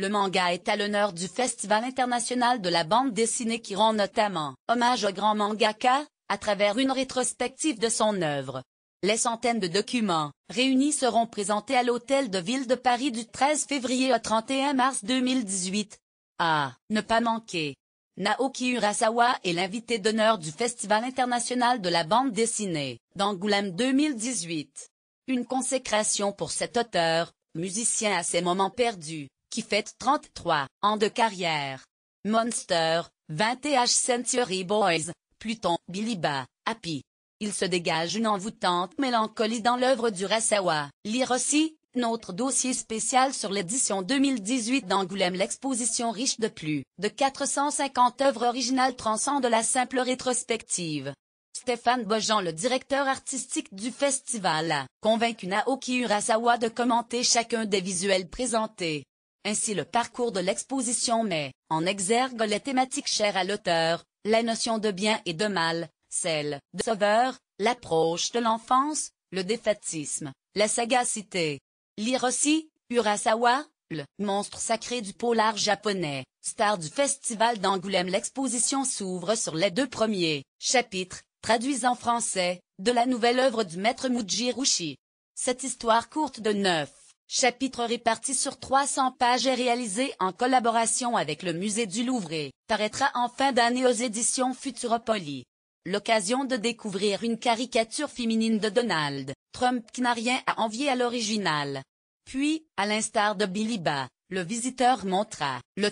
le manga est à l'honneur du Festival international de la bande dessinée qui rend notamment hommage au grand mangaka, à travers une rétrospective de son œuvre. Les centaines de documents, réunis seront présentés à l'Hôtel de Ville de Paris du 13 février au 31 mars 2018. À ne pas manquer. Naoki Urasawa est l'invité d'honneur du Festival international de la bande dessinée, d'Angoulême 2018. Une consécration pour cet auteur, musicien à ses moments perdus, qui fête 33 ans de carrière. Monster, 20th Century Boys, Pluton, Biliba, Happy. Il se dégage une envoûtante mélancolie dans l'œuvre du Rasawa. Lire aussi, notre dossier spécial sur l'édition 2018 d'Angoulême l'exposition riche de plus de 450 œuvres originales transcende la simple rétrospective. Stéphane Bojan le directeur artistique du festival a convaincu Naoki Urasawa de commenter chacun des visuels présentés. Ainsi le parcours de l'exposition met en exergue les thématiques chères à l'auteur, la notion de bien et de mal, celle de sauveur, l'approche de l'enfance, le défaitisme, la sagacité. Lire aussi, Urasawa, le monstre sacré du polar japonais, star du festival d'Angoulême. L'exposition s'ouvre sur les deux premiers chapitres, traduits en français, de la nouvelle œuvre du maître Mujirushi. Cette histoire courte de neuf chapitres répartis sur 300 pages et réalisée en collaboration avec le musée du Louvre paraîtra en fin d'année aux éditions Futuropolis. L'occasion de découvrir une caricature féminine de Donald Trump qui n'a rien à envier à l'original. Puis, à l'instar de Billy Ba, le visiteur montra le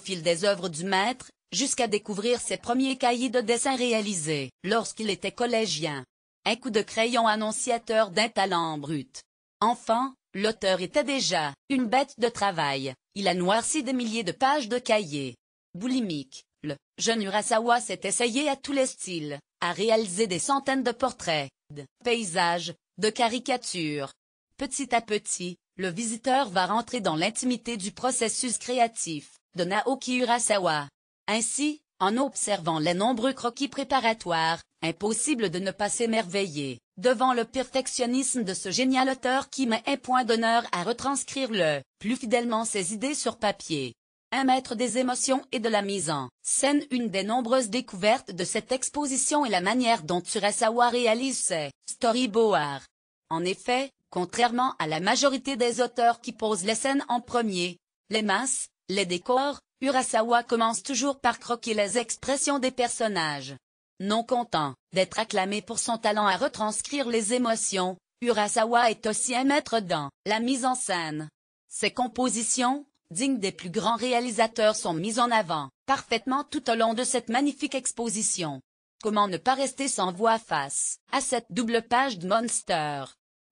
fil des œuvres du maître, jusqu'à découvrir ses premiers cahiers de dessin réalisés lorsqu'il était collégien. Un coup de crayon annonciateur d'un talent brut. Enfant, l'auteur était déjà une bête de travail, il a noirci des milliers de pages de cahiers. Boulimique, le jeune Urasawa s'est essayé à tous les styles, a réalisé des centaines de portraits, de paysages, de caricatures. Petit à petit, le visiteur va rentrer dans l'intimité du processus créatif de Naoki Urasawa. Ainsi, en observant les nombreux croquis préparatoires, impossible de ne pas s'émerveiller devant le perfectionnisme de ce génial auteur qui met un point d'honneur à retranscrire le plus fidèlement ses idées sur papier. Un maître des émotions et de la mise en scène Une des nombreuses découvertes de cette exposition est la manière dont Urasawa réalise ses storyboards. En effet, contrairement à la majorité des auteurs qui posent les scènes en premier, les masses, les décors, Urasawa commence toujours par croquer les expressions des personnages. Non content d'être acclamé pour son talent à retranscrire les émotions, Urasawa est aussi un maître dans la mise en scène. Ses compositions, dignes des plus grands réalisateurs sont mises en avant, parfaitement tout au long de cette magnifique exposition. Comment ne pas rester sans voix face à cette double page de Monster?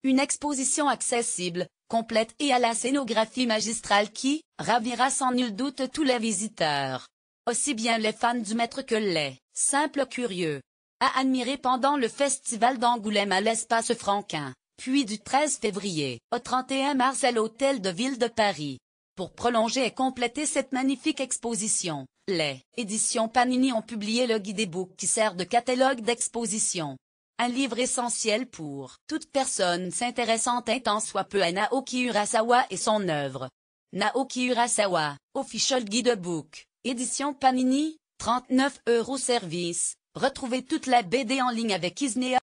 Une exposition accessible, complète et à la scénographie magistrale qui ravira sans nul doute tous les visiteurs. Aussi bien les fans du maître que les simples curieux. À admirer pendant le festival d'Angoulême à l'espace Franquin, puis du 13 février au 31 mars à l'Hôtel de Ville de Paris. Pour prolonger et compléter cette magnifique exposition, les éditions Panini ont publié le guide book qui sert de catalogue d'exposition. Un livre essentiel pour toute personne s'intéressant un tant soit peu à Naoki Urasawa et son œuvre. Naoki Urasawa, Official Guidebook, édition Panini, 39 euros service. Retrouvez toute la BD en ligne avec Isnea.